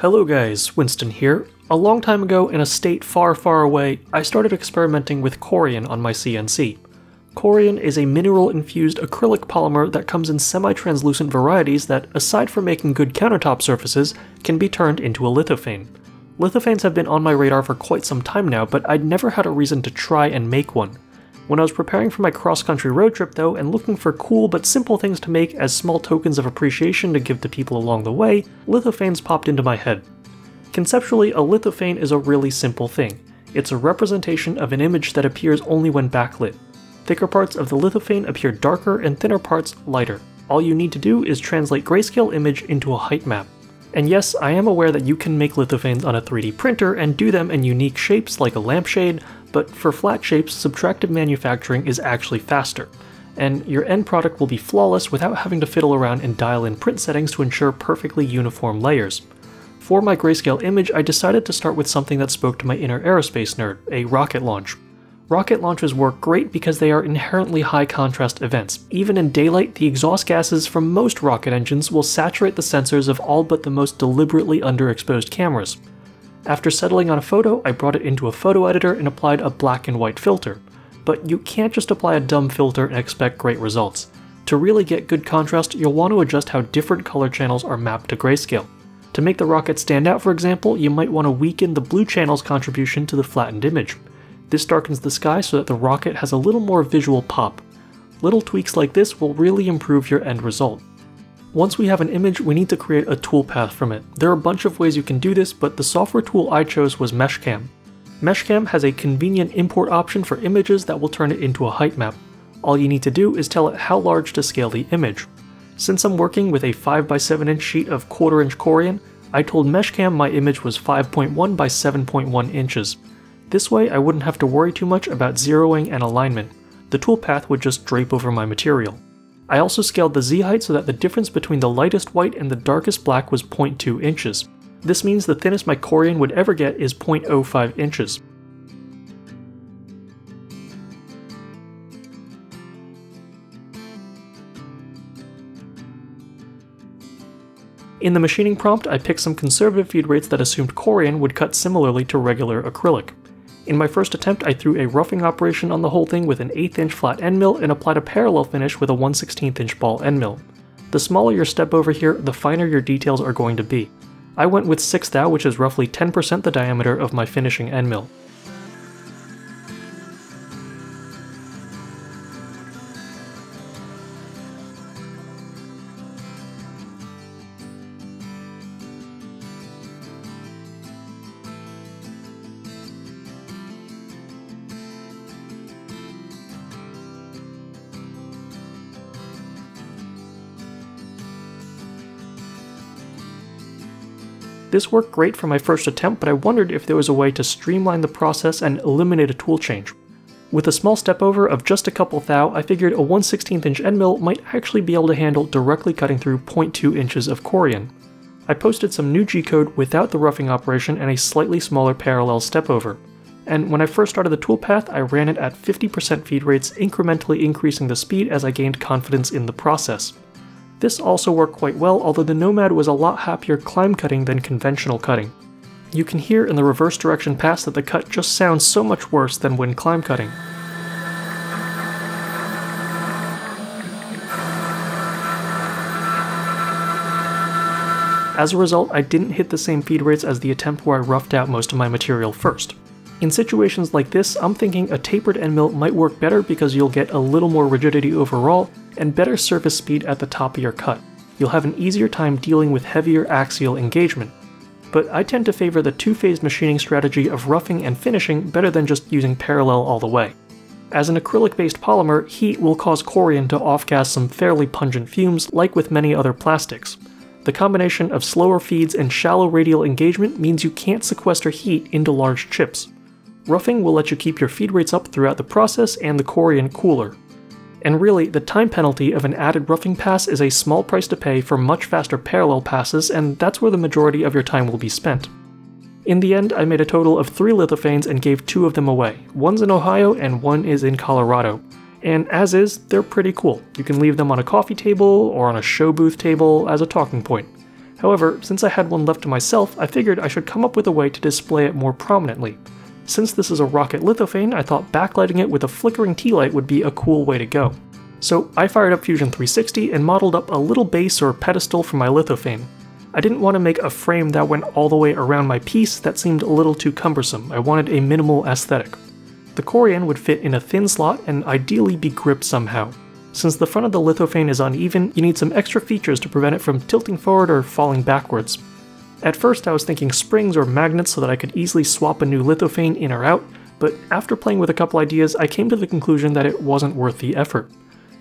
Hello guys, Winston here. A long time ago, in a state far, far away, I started experimenting with Corian on my CNC. Corian is a mineral-infused acrylic polymer that comes in semi-translucent varieties that, aside from making good countertop surfaces, can be turned into a lithophane. Lithophanes have been on my radar for quite some time now, but I'd never had a reason to try and make one. When I was preparing for my cross-country road trip though, and looking for cool but simple things to make as small tokens of appreciation to give to people along the way, lithophanes popped into my head. Conceptually, a lithophane is a really simple thing. It's a representation of an image that appears only when backlit. Thicker parts of the lithophane appear darker and thinner parts lighter. All you need to do is translate grayscale image into a height map. And yes, I am aware that you can make lithophanes on a 3D printer and do them in unique shapes like a lampshade, but for flat shapes, subtractive manufacturing is actually faster, and your end product will be flawless without having to fiddle around and dial in print settings to ensure perfectly uniform layers. For my grayscale image, I decided to start with something that spoke to my inner aerospace nerd, a rocket launch. Rocket launches work great because they are inherently high contrast events. Even in daylight, the exhaust gases from most rocket engines will saturate the sensors of all but the most deliberately underexposed cameras. After settling on a photo, I brought it into a photo editor and applied a black and white filter. But you can't just apply a dumb filter and expect great results. To really get good contrast, you'll want to adjust how different color channels are mapped to grayscale. To make the rocket stand out, for example, you might want to weaken the blue channel's contribution to the flattened image. This darkens the sky so that the rocket has a little more visual pop. Little tweaks like this will really improve your end result. Once we have an image, we need to create a toolpath from it. There are a bunch of ways you can do this, but the software tool I chose was MeshCAM. MeshCAM has a convenient import option for images that will turn it into a height map. All you need to do is tell it how large to scale the image. Since I'm working with a 5x7 inch sheet of quarter inch Corian, I told MeshCAM my image was 5.1 by 7.1 inches. This way I wouldn't have to worry too much about zeroing and alignment. The toolpath would just drape over my material. I also scaled the Z height so that the difference between the lightest white and the darkest black was 0.2 inches. This means the thinnest my Corian would ever get is 0.05 inches. In the machining prompt, I picked some conservative feed rates that assumed Corian would cut similarly to regular acrylic. In my first attempt, I threw a roughing operation on the whole thing with an 8th inch flat end mill and applied a parallel finish with a 1 16th inch ball end mill. The smaller your step over here, the finer your details are going to be. I went with 6 thou, which is roughly 10% the diameter of my finishing end mill. This worked great for my first attempt, but I wondered if there was a way to streamline the process and eliminate a tool change. With a small step over of just a couple thou, I figured a 1 16th inch end mill might actually be able to handle directly cutting through 0.2 inches of Corian. I posted some new G-code without the roughing operation and a slightly smaller parallel step over. And when I first started the toolpath, I ran it at 50% feed rates, incrementally increasing the speed as I gained confidence in the process. This also worked quite well, although the Nomad was a lot happier climb cutting than conventional cutting. You can hear in the reverse direction pass that the cut just sounds so much worse than when climb cutting. As a result, I didn't hit the same feed rates as the attempt where I roughed out most of my material first. In situations like this, I'm thinking a tapered end mill might work better because you'll get a little more rigidity overall and better surface speed at the top of your cut. You'll have an easier time dealing with heavier axial engagement. But I tend to favor the two-phase machining strategy of roughing and finishing better than just using parallel all the way. As an acrylic-based polymer, heat will cause Corian to off-gas some fairly pungent fumes like with many other plastics. The combination of slower feeds and shallow radial engagement means you can't sequester heat into large chips. Roughing will let you keep your feed rates up throughout the process and the Corian cooler. And really, the time penalty of an added roughing pass is a small price to pay for much faster parallel passes, and that's where the majority of your time will be spent. In the end, I made a total of three lithophanes and gave two of them away. One's in Ohio and one is in Colorado. And as is, they're pretty cool. You can leave them on a coffee table or on a show booth table as a talking point. However, since I had one left to myself, I figured I should come up with a way to display it more prominently. Since this is a rocket lithophane, I thought backlighting it with a flickering tea light would be a cool way to go. So I fired up Fusion 360 and modeled up a little base or pedestal for my lithophane. I didn't want to make a frame that went all the way around my piece that seemed a little too cumbersome, I wanted a minimal aesthetic. The Corian would fit in a thin slot and ideally be gripped somehow. Since the front of the lithophane is uneven, you need some extra features to prevent it from tilting forward or falling backwards. At first I was thinking springs or magnets so that I could easily swap a new lithophane in or out, but after playing with a couple ideas I came to the conclusion that it wasn't worth the effort.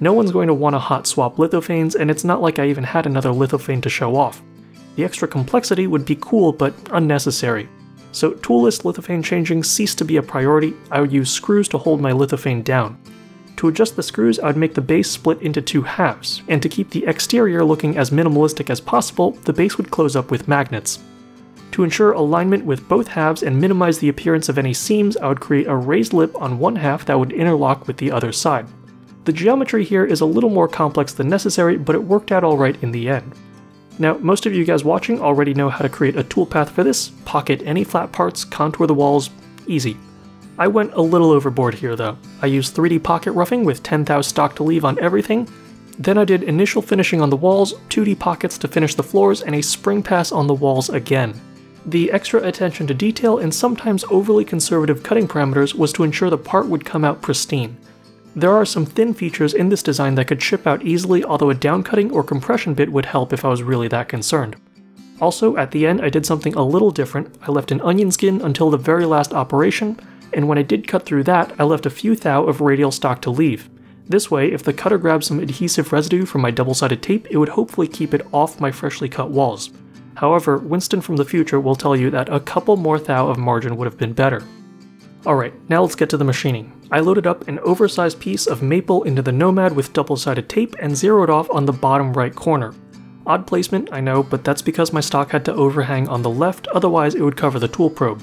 No one's going to want to hot swap lithophanes and it's not like I even had another lithophane to show off. The extra complexity would be cool but unnecessary. So toolless lithophane changing ceased to be a priority, I would use screws to hold my lithophane down. To adjust the screws, I would make the base split into two halves, and to keep the exterior looking as minimalistic as possible, the base would close up with magnets. To ensure alignment with both halves and minimize the appearance of any seams, I would create a raised lip on one half that would interlock with the other side. The geometry here is a little more complex than necessary, but it worked out alright in the end. Now, most of you guys watching already know how to create a toolpath for this, pocket any flat parts, contour the walls, easy. I went a little overboard here though. I used 3D pocket roughing with 10,000 stock to leave on everything, then I did initial finishing on the walls, 2D pockets to finish the floors, and a spring pass on the walls again. The extra attention to detail and sometimes overly conservative cutting parameters was to ensure the part would come out pristine. There are some thin features in this design that could ship out easily, although a downcutting or compression bit would help if I was really that concerned. Also, at the end I did something a little different, I left an onion skin until the very last operation, and when I did cut through that, I left a few thou of radial stock to leave. This way, if the cutter grabbed some adhesive residue from my double-sided tape, it would hopefully keep it off my freshly cut walls. However, Winston from the future will tell you that a couple more thou of margin would have been better. Alright, now let's get to the machining. I loaded up an oversized piece of maple into the Nomad with double-sided tape and zeroed off on the bottom right corner. Odd placement, I know, but that's because my stock had to overhang on the left, otherwise it would cover the tool probe.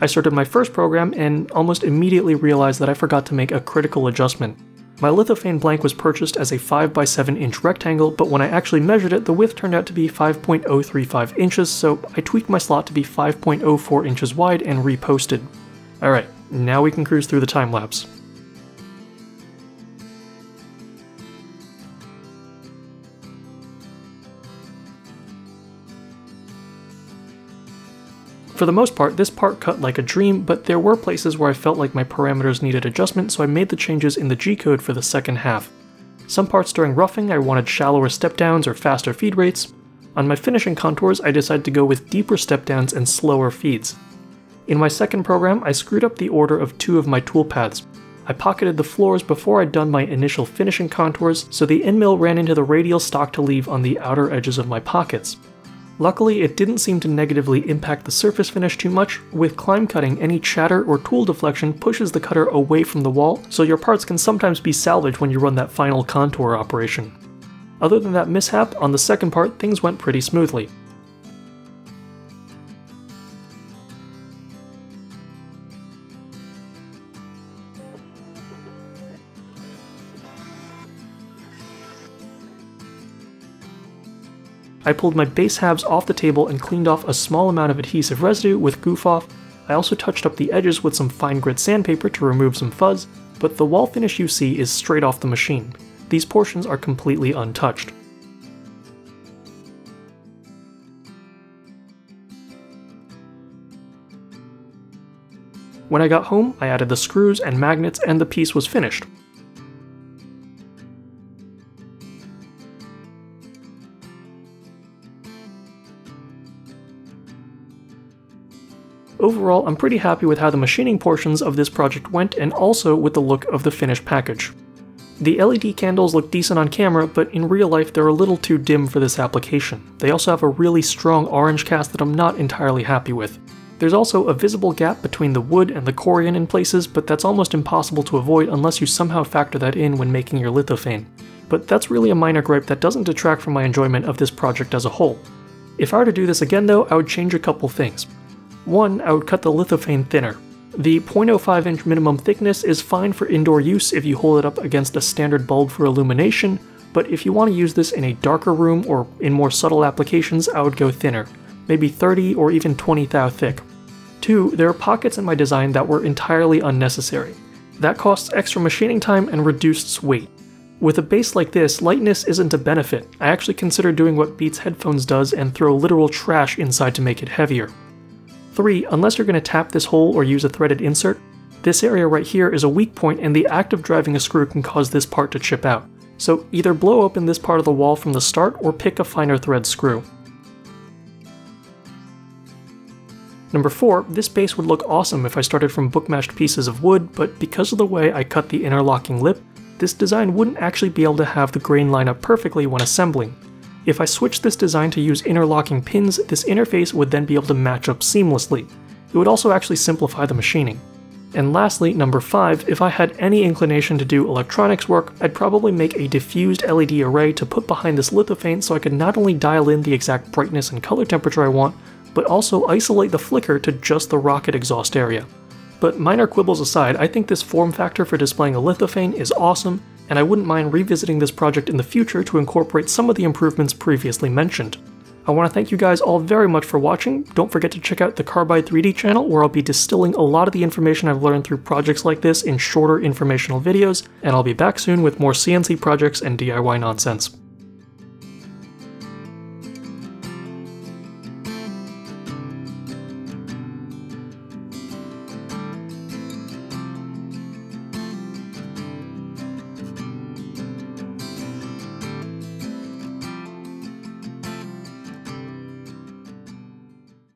I started my first program and almost immediately realized that I forgot to make a critical adjustment. My lithophane blank was purchased as a 5x7 inch rectangle, but when I actually measured it, the width turned out to be 5.035 inches, so I tweaked my slot to be 5.04 inches wide and reposted. Alright, now we can cruise through the time lapse. For the most part, this part cut like a dream, but there were places where I felt like my parameters needed adjustment, so I made the changes in the G-code for the second half. Some parts during roughing I wanted shallower step downs or faster feed rates. On my finishing contours I decided to go with deeper step downs and slower feeds. In my second program, I screwed up the order of two of my toolpaths. I pocketed the floors before I'd done my initial finishing contours, so the end mill ran into the radial stock to leave on the outer edges of my pockets. Luckily, it didn't seem to negatively impact the surface finish too much. With climb cutting, any chatter or tool deflection pushes the cutter away from the wall, so your parts can sometimes be salvaged when you run that final contour operation. Other than that mishap, on the second part, things went pretty smoothly. I pulled my base halves off the table and cleaned off a small amount of adhesive residue with goof off. I also touched up the edges with some fine grit sandpaper to remove some fuzz, but the wall finish you see is straight off the machine. These portions are completely untouched. When I got home, I added the screws and magnets and the piece was finished. Overall, I'm pretty happy with how the machining portions of this project went and also with the look of the finished package. The LED candles look decent on camera, but in real life they're a little too dim for this application. They also have a really strong orange cast that I'm not entirely happy with. There's also a visible gap between the wood and the corian in places, but that's almost impossible to avoid unless you somehow factor that in when making your lithophane. But that's really a minor gripe that doesn't detract from my enjoyment of this project as a whole. If I were to do this again though, I would change a couple things. One, I would cut the lithophane thinner. The 0.05 inch minimum thickness is fine for indoor use if you hold it up against a standard bulb for illumination, but if you want to use this in a darker room or in more subtle applications, I would go thinner, maybe 30 or even 20 thou thick. 2. There are pockets in my design that were entirely unnecessary. That costs extra machining time and reduced weight. With a base like this, lightness isn't a benefit. I actually consider doing what Beats headphones does and throw literal trash inside to make it heavier. 3. Unless you're going to tap this hole or use a threaded insert, this area right here is a weak point and the act of driving a screw can cause this part to chip out. So either blow open this part of the wall from the start or pick a finer thread screw. Number 4, this base would look awesome if I started from bookmatched pieces of wood, but because of the way I cut the interlocking lip, this design wouldn't actually be able to have the grain line up perfectly when assembling. If I switched this design to use interlocking pins, this interface would then be able to match up seamlessly. It would also actually simplify the machining. And lastly, number 5, if I had any inclination to do electronics work, I'd probably make a diffused LED array to put behind this lithophane so I could not only dial in the exact brightness and color temperature I want, but also isolate the flicker to just the rocket exhaust area. But minor quibbles aside, I think this form factor for displaying a lithophane is awesome, and I wouldn't mind revisiting this project in the future to incorporate some of the improvements previously mentioned. I want to thank you guys all very much for watching. Don't forget to check out the Carbide 3D channel where I'll be distilling a lot of the information I've learned through projects like this in shorter informational videos, and I'll be back soon with more CNC projects and DIY nonsense.